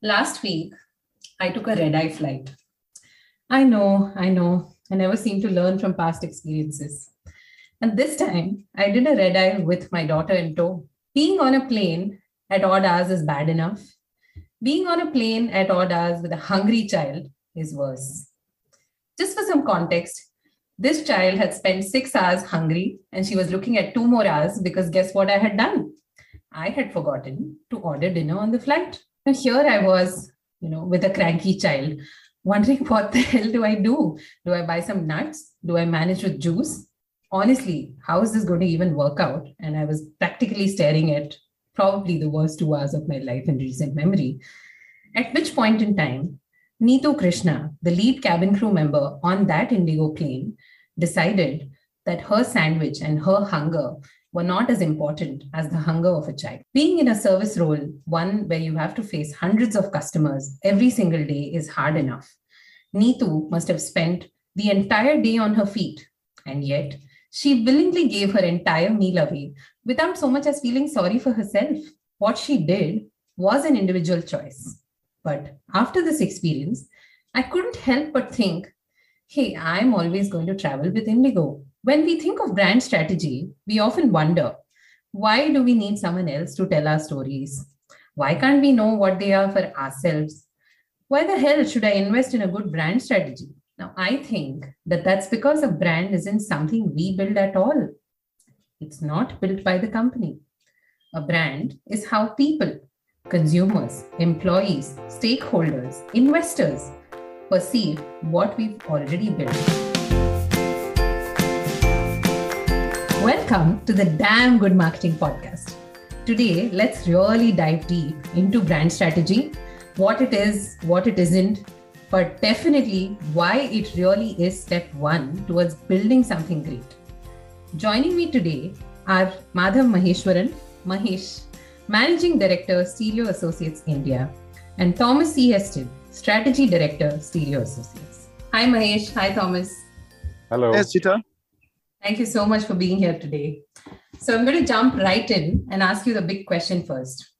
Last week, I took a red eye flight. I know, I know, I never seem to learn from past experiences. And this time, I did a red eye with my daughter in tow. Being on a plane at odd hours is bad enough. Being on a plane at odd hours with a hungry child is worse. Just for some context, this child had spent six hours hungry and she was looking at two more hours because guess what I had done? I had forgotten to order dinner on the flight. Now, here I was, you know, with a cranky child, wondering what the hell do I do? Do I buy some nuts? Do I manage with juice? Honestly, how is this going to even work out? And I was practically staring at probably the worst two hours of my life in recent memory. At which point in time, Neetu Krishna, the lead cabin crew member on that IndiGo plane, decided that her sandwich and her hunger were not as important as the hunger of a child. Being in a service role, one where you have to face hundreds of customers every single day, is hard enough. Neetu must have spent the entire day on her feet, and yet she willingly gave her entire meal away without so much as feeling sorry for herself. What she did was an individual choice. But after this experience, I couldn't help but think hey, I'm always going to travel with IndiGo. When we think of brand strategy, we often wonder why do we need someone else to tell our stories? Why can't we know what they are for ourselves? Why the hell should I invest in a good brand strategy? Now, I think that that's because a brand isn't something we build at all. It's not built by the company. A brand is how people, consumers, employees, stakeholders, investors perceive what we've already built. Welcome to the Damn Good Marketing Podcast. Today, let's really dive deep into brand strategy, what it is, what it isn't, but definitely why it really is step one towards building something great. Joining me today are Madhav Maheshwaran, Mahesh, Managing Director, Stereo Associates India, and Thomas Sehested, Strategy Director, Stereo Associates. Hi, Mahesh. Hi, Thomas. Hello. Yes, Sita. Thank you so much for being here today. So, I'm going to jump right in and ask you the big question first.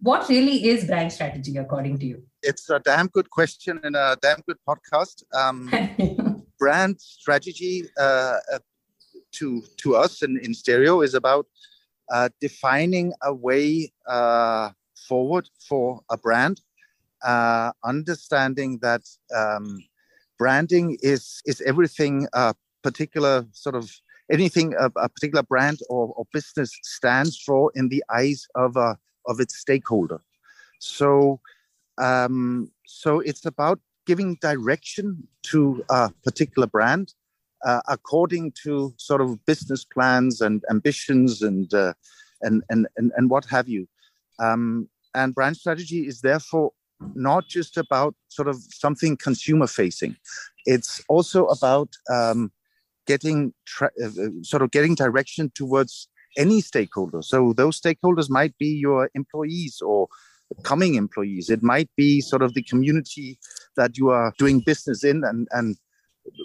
What really is brand strategy, according to you? It's a damn good question and a damn good podcast. Um, brand strategy uh, uh, to to us in, in stereo is about uh, defining a way uh, forward for a brand uh, understanding that um, branding is is everything a particular sort of anything a, a particular brand or, or, business stands for in the eyes of a of its stakeholder. So um, so it's about giving direction to a particular brand uh, according to sort of business plans and ambitions and uh, and, and and and what have you. Um, and brand strategy is therefore not just about sort of something consumer facing. It's also about um, getting tra- uh, uh, sort of getting direction towards any stakeholder. So those stakeholders might be your employees or coming employees. It might be sort of the community that you are doing business in and, and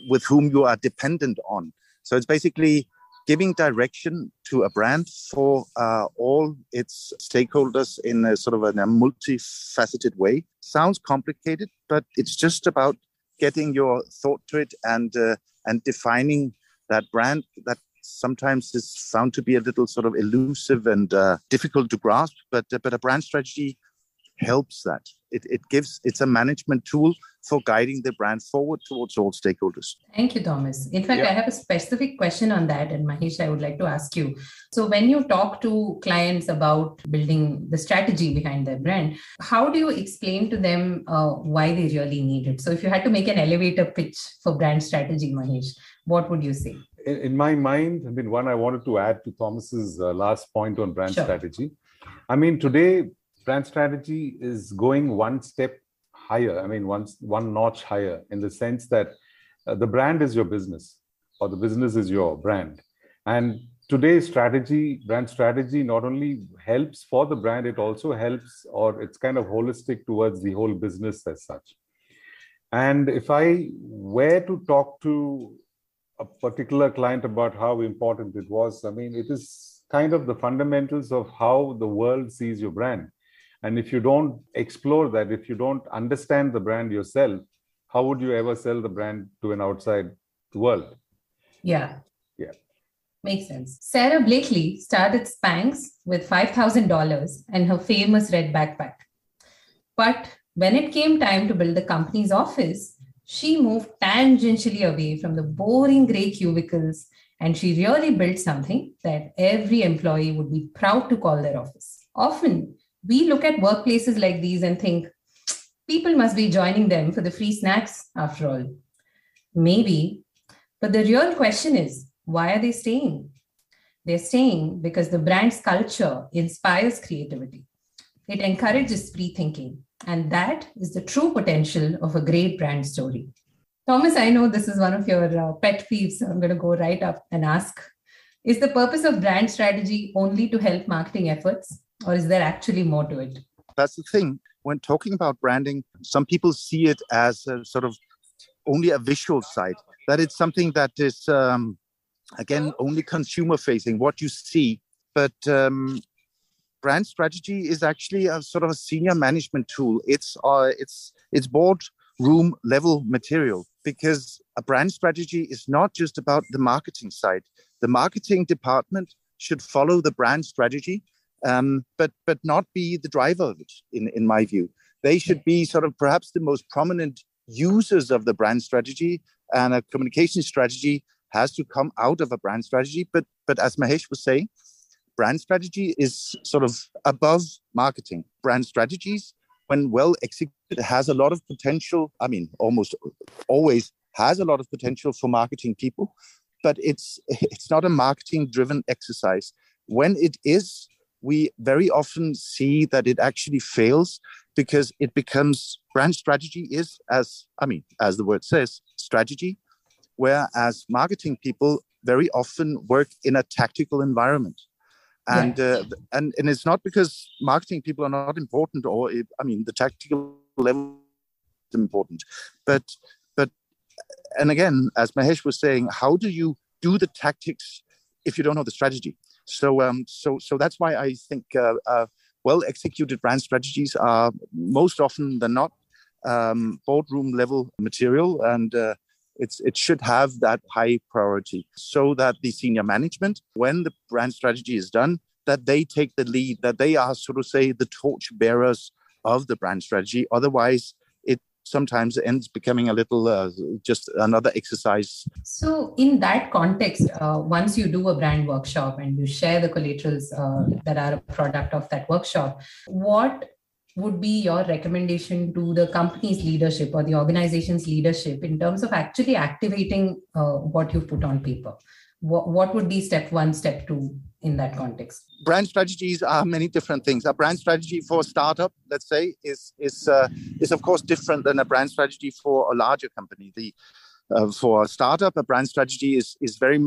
with whom you are dependent on. So it's basically giving direction to a brand for uh, all its stakeholders in a sort of a, a multifaceted way. Sounds complicated, but it's just about getting your thought to it and uh, and defining that brand that sometimes is found to be a little sort of elusive and uh, difficult to grasp. But uh, but a brand strategy helps that. It, it gives it's a management tool for guiding the brand forward towards all stakeholders. Thank you, Thomas. In fact, yeah. I have a specific question on that, and Mahesh, I would like to ask you. So, when you talk to clients about building the strategy behind their brand, how do you explain to them uh, why they really need it? So, if you had to make an elevator pitch for brand strategy, Mahesh, what would you say? In, in my mind, I mean, one I wanted to add to Thomas's uh, last point on brand sure. strategy. I mean, today brand strategy is going one step higher. I mean, one, one notch higher in the sense that uh, the brand is your business or the business is your brand. And today's strategy, brand strategy, not only helps for the brand, it also helps or it's kind of holistic towards the whole business as such. And if I were to talk to a particular client about how important it was, I mean, it is kind of the fundamentals of how the world sees your brand. And if you don't explore that, if you don't understand the brand yourself, how would you ever sell the brand to an outside world? Yeah. Yeah. Makes sense. Sara Blakely started Spanx with $5,000 and her famous red backpack. But when it came time to build the company's office, she moved tangentially away from the boring gray cubicles and she really built something that every employee would be proud to call their office. Often, we look at workplaces like these and think, people must be joining them for the free snacks after all. Maybe, but the real question is why are they staying? They're staying because the brand's culture inspires creativity. It encourages free thinking. And that is the true potential of a great brand story. Thomas, I know this is one of your uh, pet peeves. So I'm going to go right up and ask Is the purpose of brand strategy only to help marketing efforts, or is there actually more to it? That's the thing. When talking about branding, some people see it as a sort of only a visual side, that it's something that is, um, again, only consumer facing, what you see. But um, brand strategy is actually a sort of a senior management tool. It's uh, it's it's board room level material because a brand strategy is not just about the marketing side. The marketing department should follow the brand strategy, um, but but not be the driver of it. In in my view, they should be sort of perhaps the most prominent users of the brand strategy, and a communication strategy has to come out of a brand strategy. But but as Mahesh was saying, brand strategy is sort of above marketing. Brand strategies, when well executed, has a lot of potential. I mean, almost always has a lot of potential for marketing people, but it's it's not a marketing driven exercise. When it is, we very often see that it actually fails because it becomes brand strategy is as I mean, as the word says, strategy, whereas marketing people very often work in a tactical environment. And uh, and and it's not because marketing people are not important or i mean the tactical level is important but but and again as mahesh was saying how do you do the tactics if you don't know the strategy so um so so that's why i think uh, uh, well executed brand strategies are most often than not um, boardroom level material and uh, it's, it should have that high priority so that the senior management, when the brand strategy is done, that they take the lead, that they are, so to say, the torch bearers of the brand strategy. Otherwise, sometimes ends becoming a little uh, just another exercise. So, in that context, uh, once you do a brand workshop and you share the collaterals uh, that are a product of that workshop, what would be your recommendation to the company's leadership or the organization's leadership in terms of actually activating uh, what you've put on paper? What, what would be step one, step two in that context? Brand strategies are many different things. A brand strategy for a startup, let's say, is is uh, is of course different than a brand strategy for a larger company. The uh, for a startup, a brand strategy is is very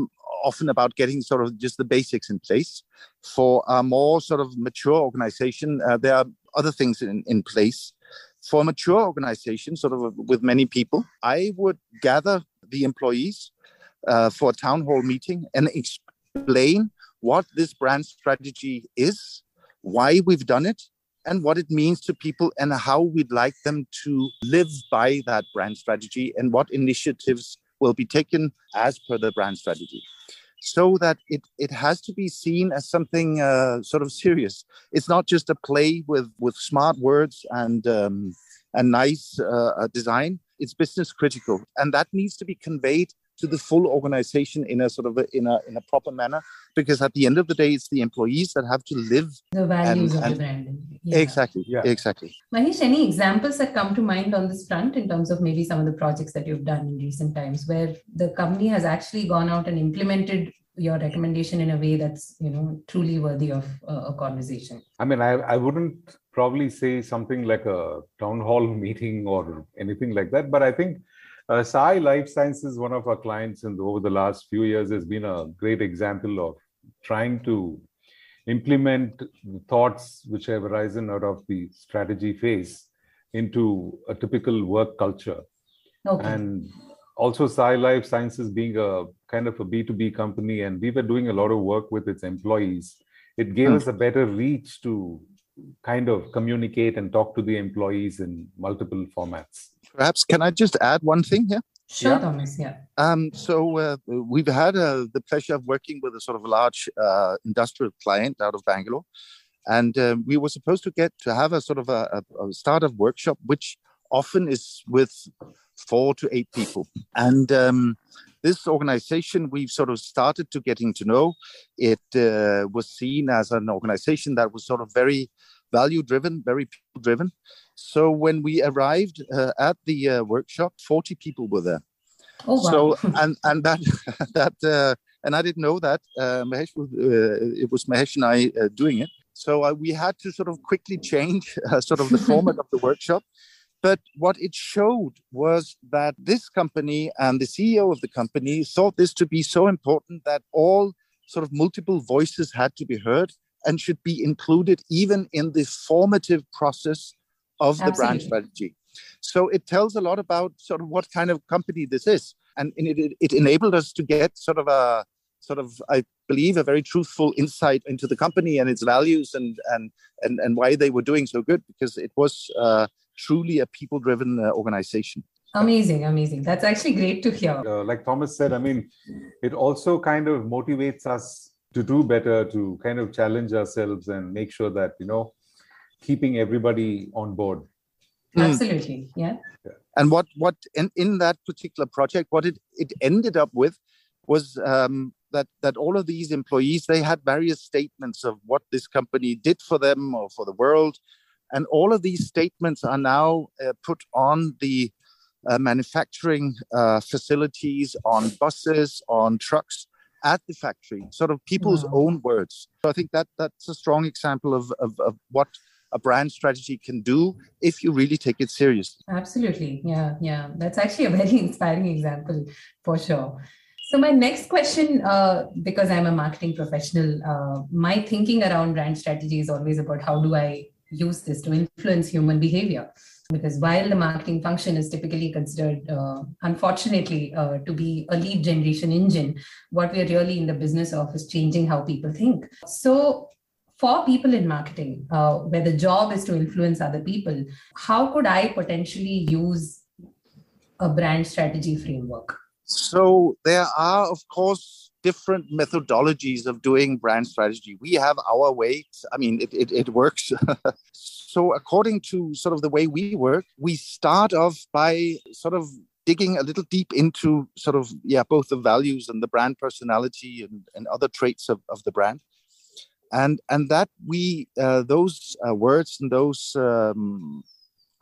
often about getting sort of just the basics in place. For a more sort of mature organization, uh, there are other things in, in place. For a mature organization, sort of with many people, I would gather the employees uh, for a town hall meeting and explain what this brand strategy is, why we've done it, and what it means to people, and how we'd like them to live by that brand strategy, and what initiatives will be taken as per the brand strategy so that it, it has to be seen as something uh, sort of serious. It's not just a play with, with smart words and, um, and nice uh, design. It's business critical. And that needs to be conveyed to the full organization in a sort of a, in a in a proper manner because at the end of the day it's the employees that have to live the values and, of and the brand yeah. exactly yeah. exactly. Mahesh any examples that come to mind on this front in terms of maybe some of the projects that you've done in recent times where the company has actually gone out and implemented your recommendation in a way that's you know truly worthy of uh, a conversation? I mean I, I wouldn't probably say something like a town hall meeting or anything like that but i think uh, Sai Life Sciences, one of our clients in the, over the last few years, has been a great example of trying to implement the thoughts which have arisen out of the strategy phase into a typical work culture. Okay. And also, Sai Life Sciences being a kind of a B2B company, and we were doing a lot of work with its employees. It gave hmm. us a better reach to kind of communicate and talk to the employees in multiple formats. Perhaps can I just add one thing here? Sure, yeah. Thomas. Yeah. Um, so uh, we've had uh, the pleasure of working with a sort of large uh, industrial client out of Bangalore, and um, we were supposed to get to have a sort of a, a startup workshop, which often is with four to eight people, and um, this organization we've sort of started to getting to know. It uh, was seen as an organization that was sort of very value driven, very people driven. So when we arrived uh, at the uh, workshop, 40 people were there. Oh, wow. So and and that that uh, and I didn't know that uh, Mahesh was, uh, it was Mahesh and I uh, doing it. So we had to sort of quickly change sort of the format of the workshop. But what it showed was that this company and the CEO of the company thought this to be so important that all sort of multiple voices had to be heard and should be included even in the formative process of the Absolutely. brand strategy. So it tells a lot about sort of what kind of company this is. And it, it enabled us to get sort of a sort of, I believe, a very truthful insight into the company and its values and and and, and why they were doing so good because it was uh, truly a people-driven uh, organization. Amazing, amazing. That's actually great to hear. Uh, like Thomas said, I mean, it also kind of motivates us to do better, to kind of challenge ourselves and make sure that you know, keeping everybody on board. Hmm. Absolutely, yeah. yeah. And what what in, in that particular project, what it it ended up with was um, that that all of these employees they had various statements of what this company did for them or for the world and all of these statements are now uh, put on the uh, manufacturing uh, facilities, on buses, on trucks at the factory, sort of people's wow. own words. So I think that that's a strong example of, of, of what a brand strategy can do if you really take it seriously. Absolutely. Yeah. Yeah. That's actually a very inspiring example for sure. So my next question, uh, because I'm a marketing professional, uh, my thinking around brand strategy is always about how do I use this to influence human behavior. Because while the marketing function is typically considered, uh, unfortunately, uh, to be a lead generation engine, what we're really in the business of is changing how people think. So, for people in marketing, uh, where the job is to influence other people, how could I potentially use a brand strategy framework? So, there are, of course, different methodologies of doing brand strategy. We have our way. I mean, it, it, it works. so according to sort of the way we work, we start off by sort of digging a little deep into sort of, yeah, both the values and the brand personality and, and other traits of, of the brand. And, and that we, uh, those uh, words and those um,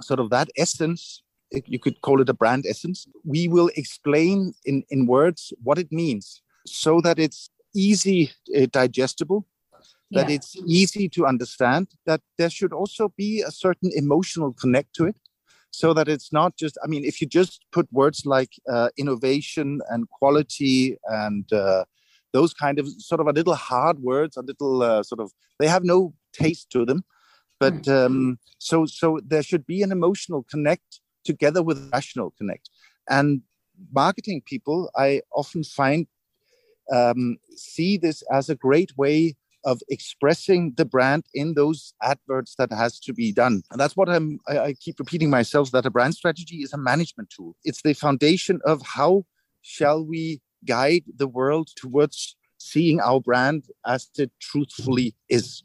sort of that essence you could call it a brand essence. We will explain in, in words what it means so that it's easy uh, digestible that yeah. it's easy to understand that there should also be a certain emotional connect to it so that it's not just i mean if you just put words like uh, innovation and quality and uh, those kind of sort of a little hard words a little uh, sort of they have no taste to them. But hmm. um, so so there should be an emotional connect together with rational connect. And marketing people i often find um, see this as a great way of expressing the brand in those adverts that has to be done. And that's what i'm I, I, keep repeating myself that a brand strategy is a management tool. It's the foundation of how shall we guide the world towards seeing our brand as it truthfully is.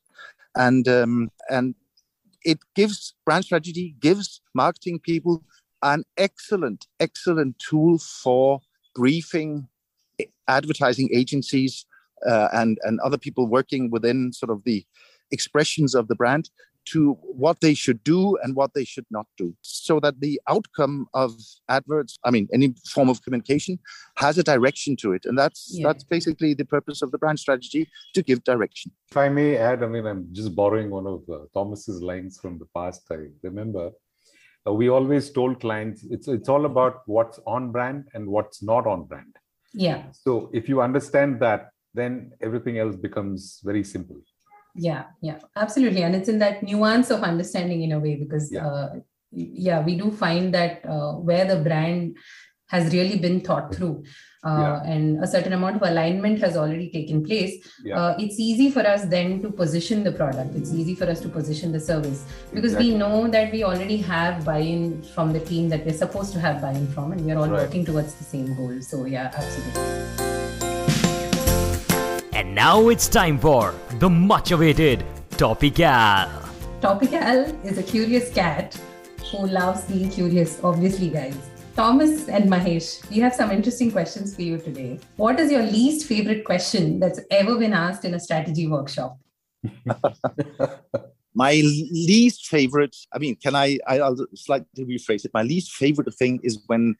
And um, and it gives brand strategy gives marketing people an excellent excellent tool for briefing advertising agencies uh, and and other people working within sort of the expressions of the brand to what they should do and what they should not do so that the outcome of adverts i mean any form of communication has a direction to it. And that's yeah. that's basically the purpose of the brand strategy to give direction. If i may add i mean i'm just borrowing one of uh, thomas's lines from the past i remember uh, we always told clients it's it's all about what's on brand and what's not on brand. Yeah. So if you understand that then everything else becomes very simple yeah yeah absolutely and it's in that nuance of understanding in a way because yeah, uh, yeah we do find that uh, where the brand has really been thought through uh, yeah. and a certain amount of alignment has already taken place, yeah. uh, it's easy for us then to position the product. It's easy for us to position the service because exactly. we know that we already have buy-in from the team that we're supposed to have buy-in from, and we're all right. working towards the same goal. So yeah, absolutely. And now it's time for the much-awaited Topical. Topical is a curious cat who loves being curious, obviously, guys. Thomas and Mahesh, we have some interesting questions for you today. What is your least favorite question that's ever been asked in a strategy workshop? my least favorite, I mean, can I, I'll slightly rephrase it. My least favorite thing is when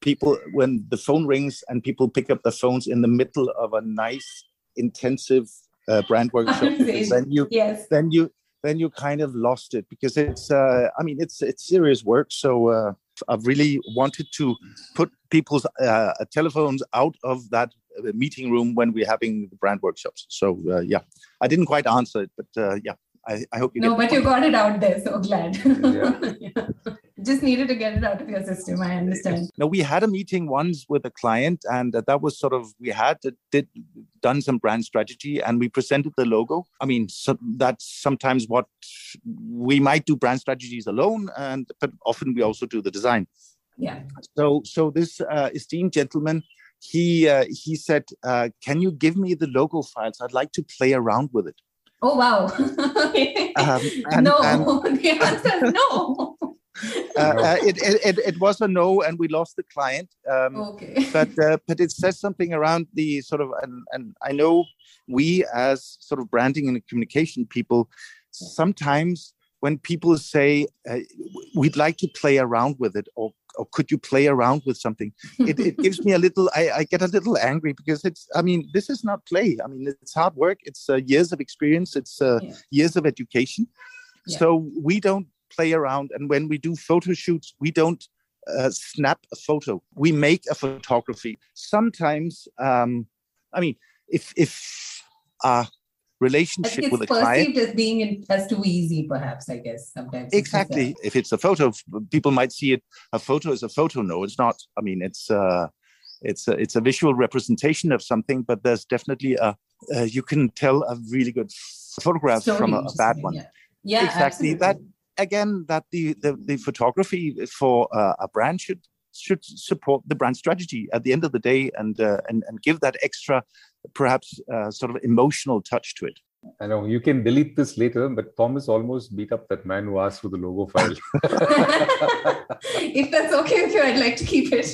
people, when the phone rings and people pick up the phones in the middle of a nice, intensive uh, brand workshop. then you, yes. then you, then you kind of lost it because it's uh, i mean it's it's serious work so uh, i've really wanted to put people's uh, telephones out of that uh, meeting room when we're having the brand workshops so uh, yeah i didn't quite answer it but uh, yeah I, I, hope you no but you got it out there so glad. Yeah. yeah just needed to get it out of your system i understand. No we had a meeting once with a client and that was sort of we had did done some brand strategy and we presented the logo. I mean so that's sometimes what we might do brand strategies alone and but often we also do the design. Yeah. So so this uh, esteemed gentleman he uh, he said uh, can you give me the logo files? I'd like to play around with it Oh wow! um, and, no, and, the answer is no. Uh, uh, it, it, it was a no, and we lost the client. Um, okay. but uh, but it says something around the sort of and, and I know we as sort of branding and communication people sometimes when people say uh, we'd like to play around with it or or could you play around with something it, it gives me a little I, I, get a little angry because it's i mean this is not play i mean it's hard work it's uh, years of experience it's uh, yeah. years of education yeah. so we don't play around. And when we do photo shoots, we don't uh, snap a photo. We make a photography. Sometimes, um, I mean, if if a relationship with a client as being in, as too easy, perhaps I guess sometimes. Exactly. If it's a photo, people might see it. A photo is a photo. No, it's not. I mean, it's. Uh, it's a, it's a visual representation of something, but there's definitely a uh, you can tell a really good photograph Story from a, a bad one. Yeah, yeah exactly. Absolutely. That again that the the, the photography for uh, a brand should should support the brand strategy at the end of the day and uh, and, and give that extra perhaps uh, sort of emotional touch to it I know you can delete this later, but Thomas almost beat up that man who asked for the logo file. if that's okay with you, I'd like to keep it.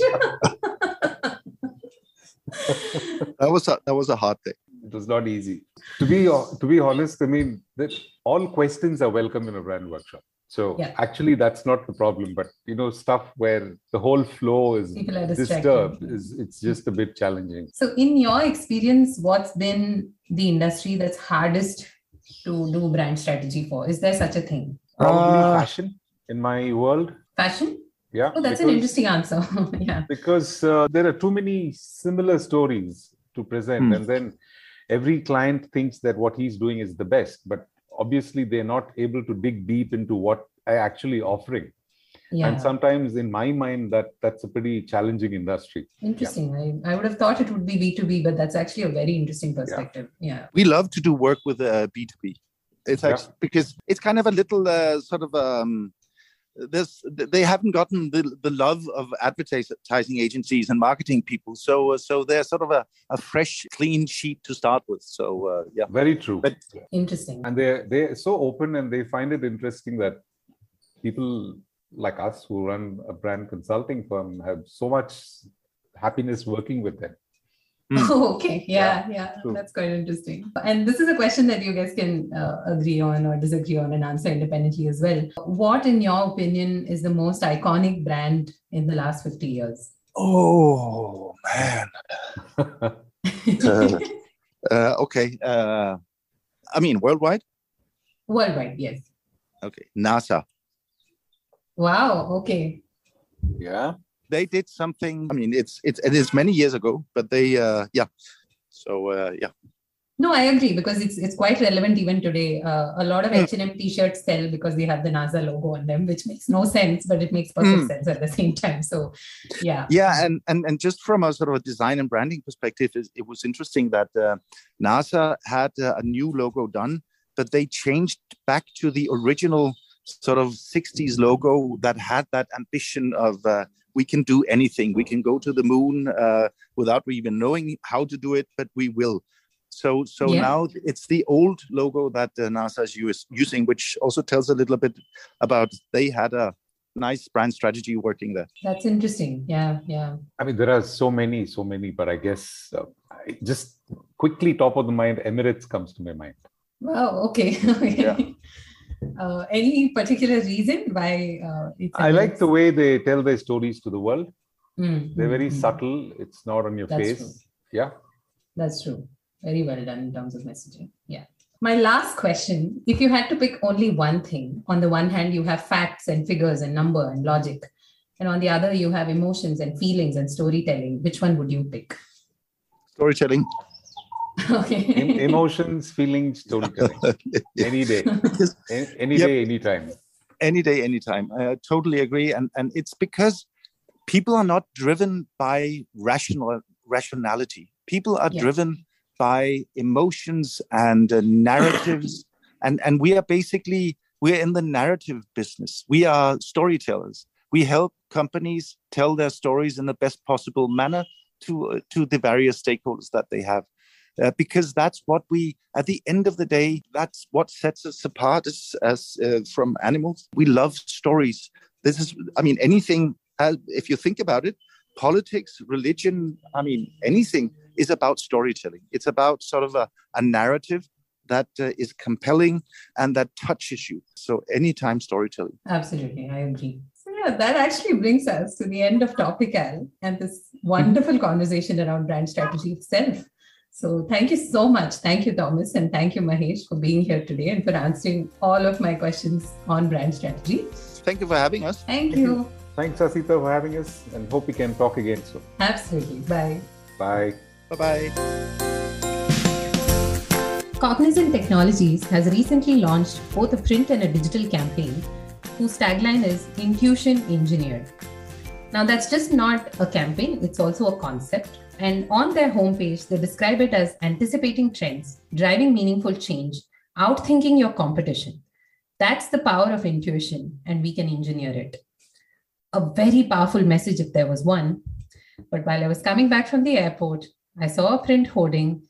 that was a, that was a hard thing. It was not easy. To be to be honest, I mean that all questions are welcome in a brand workshop. So yeah. actually, that's not the problem. But you know, stuff where the whole flow is disturbed is it's just a bit challenging. So, in your experience, what's been the industry that's hardest to do brand strategy for? Is there such a thing? Probably uh, fashion in my world. Fashion. Yeah. Oh, that's because, an interesting answer. yeah. Because uh, there are too many similar stories to present, hmm. and then every client thinks that what he's doing is the best, but obviously they're not able to dig deep into what I actually offering. Yeah. And sometimes in my mind that that's a pretty challenging industry. Interesting. Yeah. I, I would have thought it would be B2B, but that's actually a very interesting perspective. Yeah. yeah. We love to do work with uh, B2B. It's actually because it's kind of a little uh, sort of um, this they haven't gotten the, the love of advertising agencies and marketing people. So uh, so they're sort of a, a fresh clean sheet to start with. So uh, yeah. Very true. But, interesting. And they're they're so open and they find it interesting that people like us who run a brand consulting firm have so much happiness working with them Mm. okay. Yeah, yeah. yeah. That's quite interesting. And this is a question that you guys can uh, agree on or disagree on and answer independently as well. What, in your opinion, is the most iconic brand in the last 50 years? Oh, man. uh, uh, okay. Uh, I mean, worldwide? Worldwide, yes. Okay. NASA. Wow. Okay. Yeah they did something. I mean, it's it's it is many years ago, but they uh, yeah. So uh, yeah, No, I agree because it's it's quite relevant even today. Uh, a lot of mm. H&M t-shirts sell because they have the NASA logo on them, which makes no sense, but it makes perfect mm. sense at the same time. So, yeah. Yeah, and and and just from a sort of a design and branding perspective, it was interesting that uh, NASA had uh, a new logo done, but they changed back to the original sort of 60s logo that had that ambition of uh, we can do anything. We can go to the moon uh, without even knowing how to do it, but we will. So so yeah. now it's the old logo that uh, NASA is using, which also tells a little bit about they had a nice brand strategy working there. That's interesting. Yeah, yeah. I mean, there are so many, so many, but I guess uh, just quickly top of the mind, Emirates comes to my mind. Wow. Okay. okay. Yeah. Uh, any particular reason why uh, it's? I like the way they tell their stories to the world. Mm-hmm. They're very mm-hmm. subtle. It's not on your That's face. True. Yeah. That's true very well done in terms of messaging yeah my last question if you had to pick only one thing on the one hand you have facts and figures and number and logic and on the other you have emotions and feelings and storytelling which one would you pick storytelling okay. Emotions feelings storytelling any day. Any yep. day anytime. Any day anytime. I totally agree and and it's because people are not driven by rational rationality. People are yeah. driven by emotions and uh, narratives and and we are basically we're in the narrative business. We are storytellers. We help companies tell their stories in the best possible manner to uh, to the various stakeholders that they have uh, because that's what we at the end of the day that's what sets us apart as, as uh, from animals we love stories this is i mean anything uh, if you think about it politics religion i mean anything is about storytelling. It's about sort of a, a narrative that uh, is compelling and that touches you. So anytime storytelling. Absolutely, I agree. So yeah, that actually brings us to the end of Topical and this wonderful conversation around brand strategy itself. So thank you so much. Thank you, Thomas, and thank you, Mahesh, for being here today and for answering all of my questions on brand strategy. Thank you for having us. Thank, thank you. you. Thanks, Asita, for having us, and hope we can talk again soon. Absolutely. Bye. Bye. Bye bye. Cognizant Technologies has recently launched both a print and a digital campaign whose tagline is Intuition Engineered. Now, that's just not a campaign, it's also a concept. And on their homepage, they describe it as anticipating trends, driving meaningful change, outthinking your competition. That's the power of intuition, and we can engineer it. A very powerful message, if there was one. But while I was coming back from the airport, I saw a print hoarding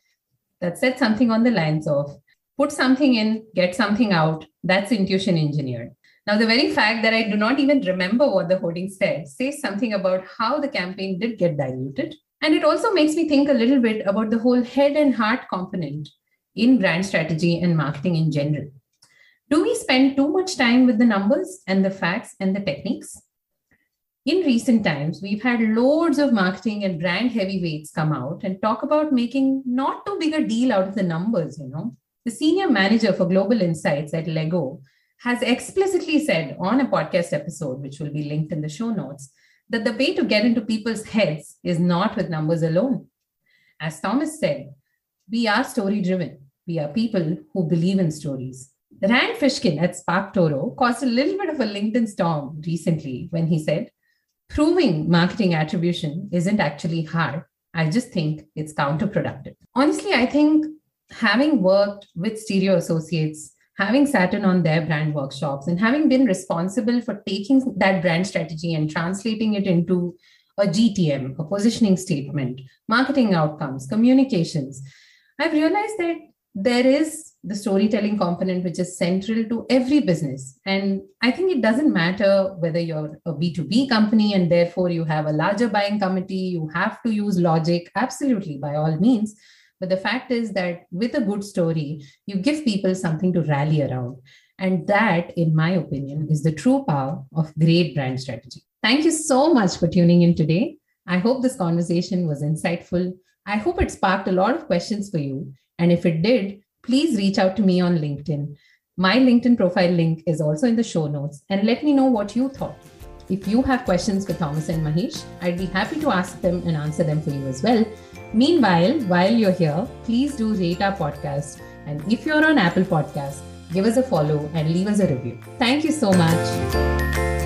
that said something on the lines of put something in, get something out. That's intuition engineered. Now, the very fact that I do not even remember what the hoarding said says something about how the campaign did get diluted. And it also makes me think a little bit about the whole head and heart component in brand strategy and marketing in general. Do we spend too much time with the numbers and the facts and the techniques? in recent times, we've had loads of marketing and brand heavyweights come out and talk about making not too big a deal out of the numbers, you know. The senior manager for global insights at Lego has explicitly said on a podcast episode, which will be linked in the show notes, that the way to get into people's heads is not with numbers alone. As Thomas said, we are story driven. We are people who believe in stories. Rand Fishkin at SparkToro caused a little bit of a LinkedIn storm recently when he said, proving marketing attribution isn't actually hard. I just think it's counterproductive. Honestly, I think having worked with Stereo Associates, having sat in on their brand workshops, and having been responsible for taking that brand strategy and translating it into a GTM, a positioning statement, marketing outcomes, communications, I've realized that there is the storytelling component which is central to every business. And i think it doesn't matter whether you're a b2b company and therefore you have a larger buying committee you have to use logic absolutely by all means but the fact is that with a good story you give people something to rally around and that in my opinion is the true power of great brand strategy thank you so much for tuning in today i hope this conversation was insightful i hope it sparked a lot of questions for you and if it did, please reach out to me on LinkedIn. My LinkedIn profile link is also in the show notes and let me know what you thought. If you have questions for Thomas and Mahesh, I'd be happy to ask them and answer them for you as well. Meanwhile, while you're here, please do rate our podcast. And if you're on Apple Podcasts, give us a follow and leave us a review. Thank you so much.